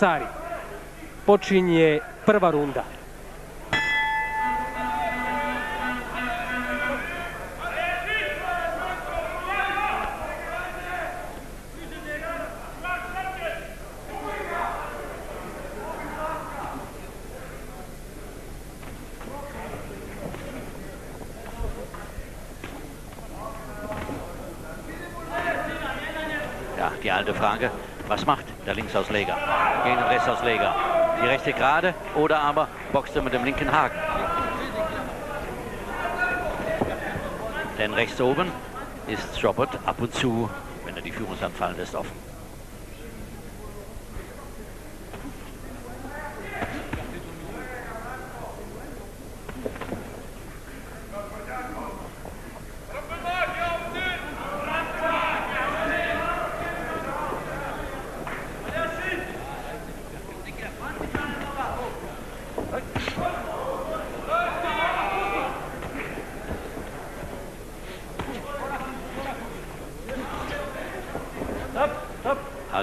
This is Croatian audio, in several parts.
adversari. Počinje prva runda. Die alte Frage, was macht der Linksausleger gegen den Rechtsausleger? Die rechte Gerade oder aber boxt er mit dem linken Haken? Denn rechts oben ist Schobert ab und zu, wenn er die Führungshand fallen lässt, offen.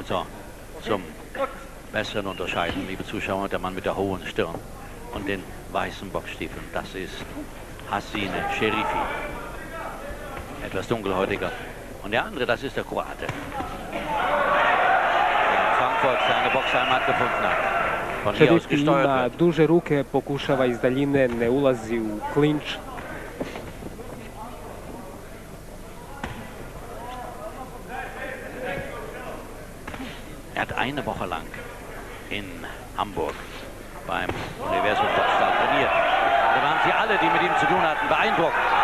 Also zum besseren Unterscheiden, liebe Zuschauer, der Mann mit der hohen Stirn und den weißen Boxstiefeln. Das ist Hassine Sherifi. Etwas dunkelhäutiger. Und der andere, das ist der Kroate. Der in Frankfurt seine Boxheimat gefunden hat. Von hier aus Šerifi ima duže ruke, pokušava iz daljine, ne ulazi u klinč. blocked.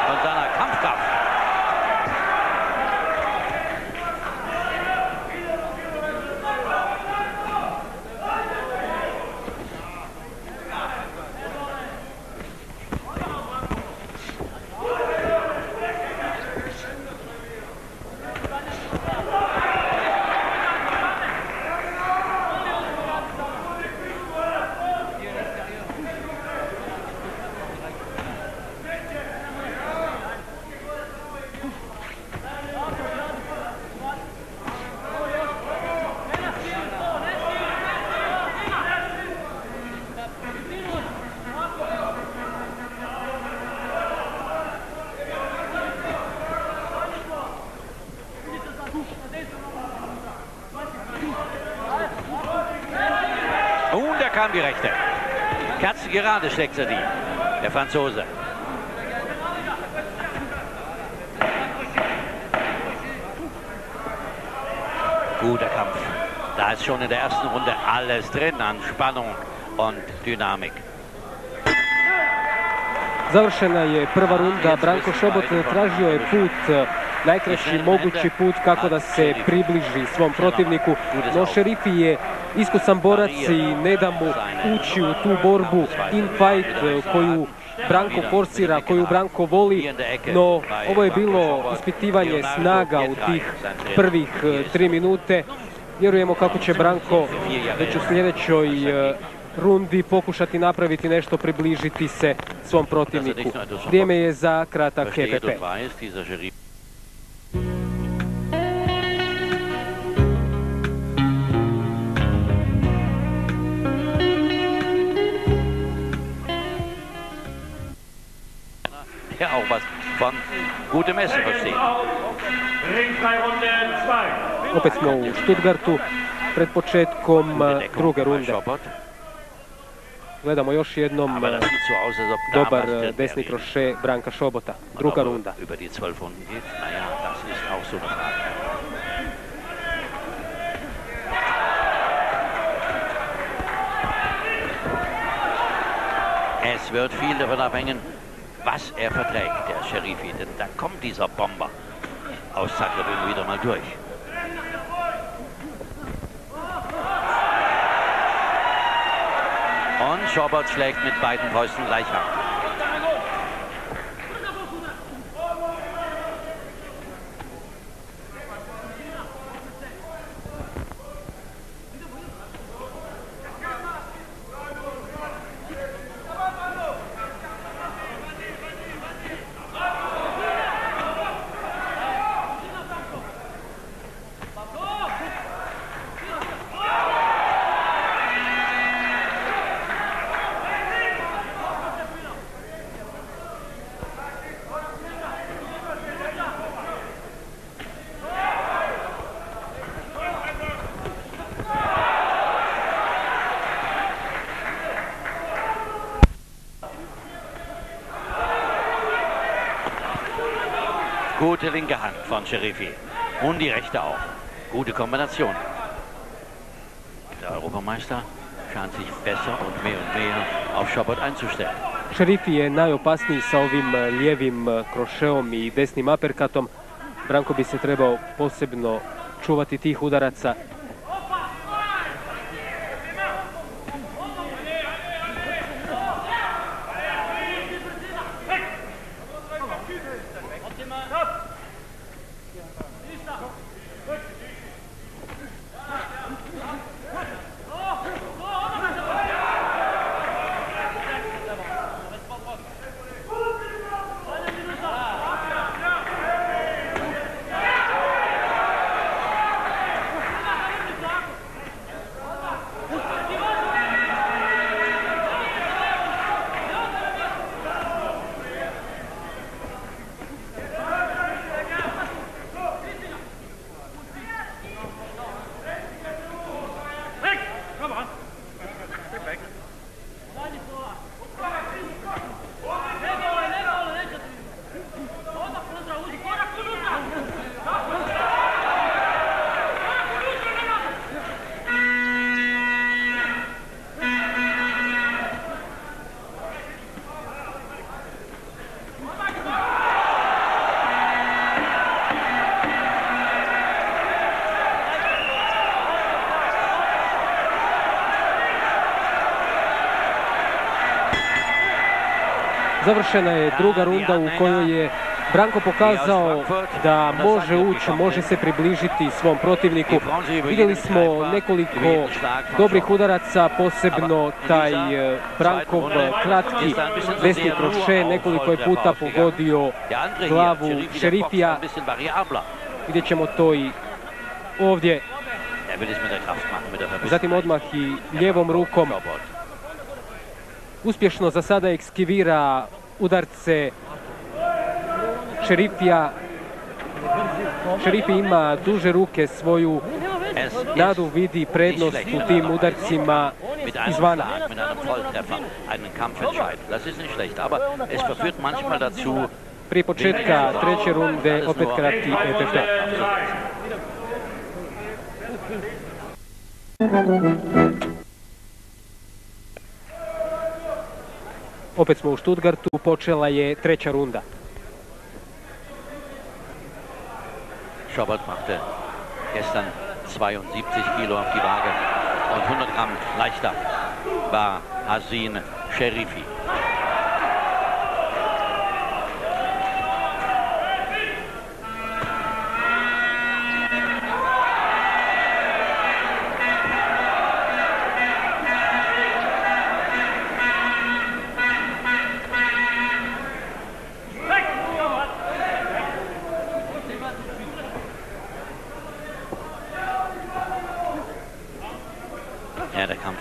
Kam die rechte. Katze gerade schlägt er die. Der Franzose. Guter Kampf. Da ist schon in der ersten Runde alles drin an Spannung und Dynamik. Završena je prva runda, Branko Šobot tražio je put, najkraći mogući put kako da se približi svom protivniku, no Šerifi je iskusan borac i ne da mu ući u tu borbu in fight eh, koju Branko forsira, koju Branko voli, no ovo je bilo ispitivanje snaga u tih prvih eh, tri minute. Vjerujemo kako će Branko već u sljedećoj eh, rundi pokušati napraviti nešto, približiti se svom protivniku. Vrijeme je za kratak Versteht Essen versteht. Ringfreirunde 2. Opet smo u Stuttgartu pred početkom Gute eh, druge runde. Gledamo još jednom eh, dobar eh, desni kroše Branka Šobota. Druga runda. Über die 12 Runden geht, naja, das ist auch so eine Frage. Es wird viel davon abhängen, was er verträgt, der Sherifi. Denn da kommt dieser Bomber aus Zagreb wieder mal durch. Und Schobert schlägt mit beiden Fäusten gleich ab. Gute linke Hand von Sherifi. Und die rechte auch. Gute Kombination. Der Europameister scheint sich besser und mehr und mehr auf Schobot einzustellen. Šerifi je najopasniji sa ovim eh, lijevim eh, krošeom i desnim aperkatom. Branko bi se trebao posebno čuvati tih udaraca. Thank you. Završena je druga runda u kojoj je Branko pokazao da može ući, može se približiti svom protivniku. Vidjeli smo nekoliko dobrih udaraca, posebno taj e, Brankov kratki desni kroše, nekoliko je puta pogodio glavu Šerifija. Vidjet ćemo to i ovdje. Zatim odmah i lijevom rukom uspješno za sada ekskivira udarce Šerifija. Šerifi ima duže ruke, svoju nadu vidi prednost u tim udarcima izvana. Prije početka treće runde opet kratki EPP. Opet smo u Stuttgartu, počela je treća runda. Schobert machte gestern 72 Kilo auf die Waage und 100 Gramm leichter war Hazin Sherifi.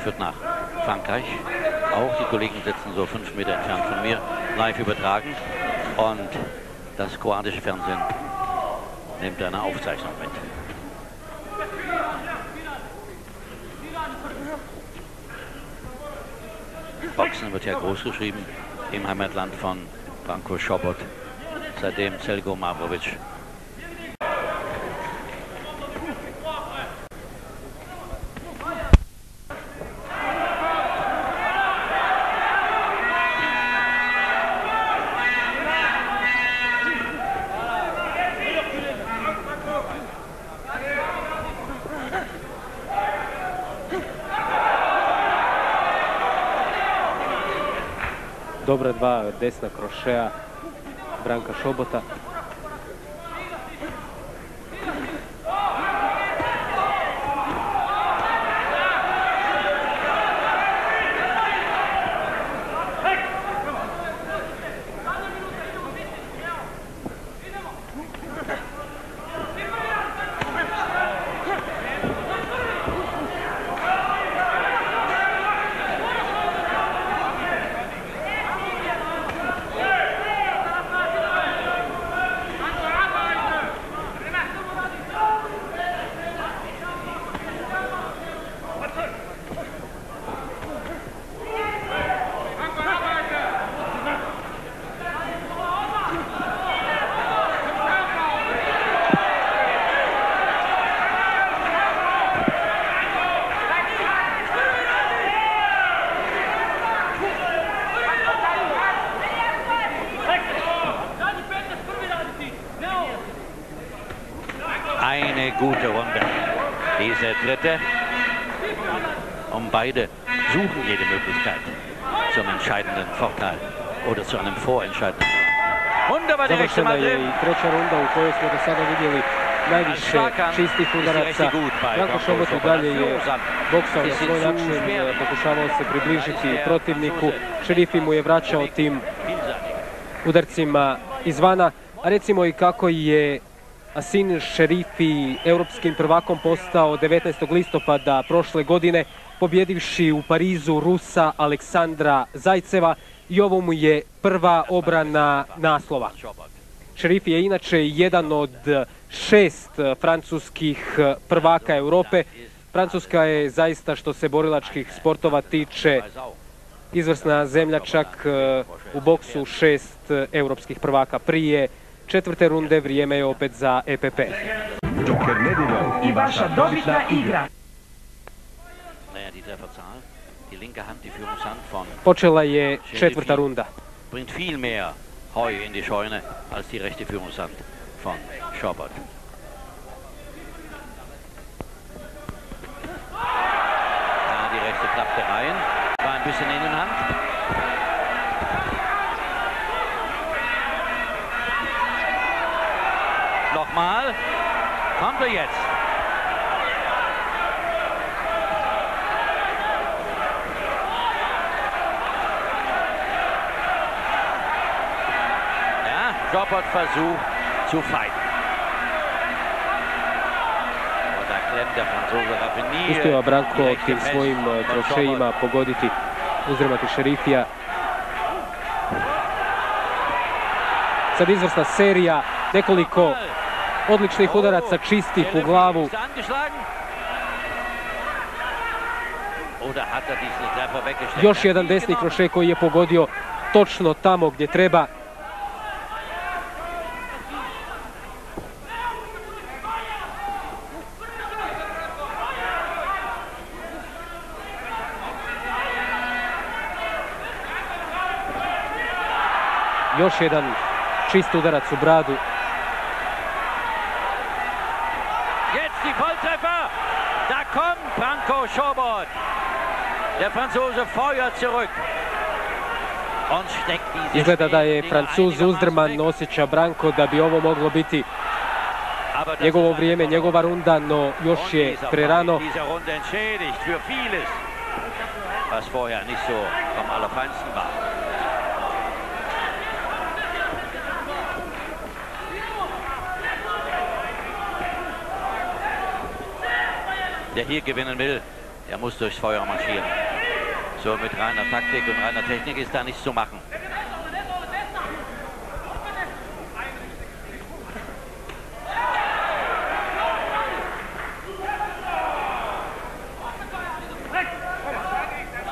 Führt nach Frankreich. Auch die Kollegen sitzen so fünf Meter entfernt von mir, live übertragen. Und das kroatische Fernsehen nimmt eine Aufzeichnung mit. Boxen wird ja groß geschrieben im Heimatland von Branko Schobot, seitdem Selgo Mavrovic dobra dva desna krošeja Branka Šobota. Dritte. Und beide suchen jede Möglichkeit zum entscheidenden Vorteil oder zu einem vorentscheidenden. Wunderbar der rechte mal je i treća runda u kojoj smo do sada vidjeli najviše čistih udaraca. Branko Šobot i dalje je boksao na svoj način, e, pokušavao se približiti protivniku. Šerifi mu je vraćao tim udarcima izvana, a recimo i kako je Asin Šerifi europskim prvakom postao 19. listopada prošle godine, pobjedivši u Parizu Rusa Aleksandra Zajceva i ovo mu je prva obrana naslova. Šerif je inače jedan od šest francuskih prvaka Europe. Francuska je zaista što se borilačkih sportova tiče izvrsna zemlja čak e, u boksu šest europskih prvaka. Prije četvrte runde vrijeme je opet za EPP. Joker nedjeljom I vaša dobitna igra. Naja, die Trefferzahl. Die linke Hand, die Führungshand von Počela je četvrta runda. bringt viel mehr Heu in die Scheune als die rechte Führungshand von Schobert. Ja, die rechte klappte rein. War ein bisschen Innenhand. Nochmal. Kommt er jetzt. Ja, Schobert versucht zu fighten. Uspjeva Branko tim svojim e, von trošejima pogoditi, uzdrmati Šerifija. Sad izvrsna serija, nekoliko odličnih udaraca čistih u glavu. Još jedan desni krošej koji je pogodio točno tamo gdje treba. Još jedan čist udarac u bradu. Die Volltreffer. Da kommt Branko Schobot. Der Franzose feuert zurück. Und steckt diese Izgleda da je Francuz uzdrman, osjeća Branko da bi ovo moglo biti njegovo vrijeme, njegova runda, no još je prerano. Was vorher nicht so vom Allerfeinsten war. Der hier gewinnen will, der muss durchs Feuer marschieren. So mit reiner Taktik und reiner Technik ist da nichts zu machen.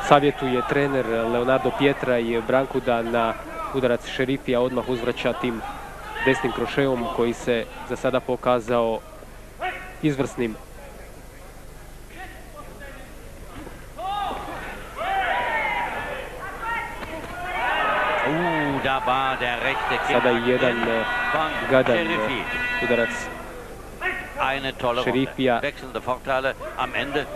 Savjetuje trener Leonardo Pietra i Branku da na udarac šerifija odmah uzvraća tim desnim krošeom koji se za sada pokazao izvrsnim. War der rechte Sada jedan gadan udarac Eine tolle. Runde. Wechselnde Vorteile. Am Ende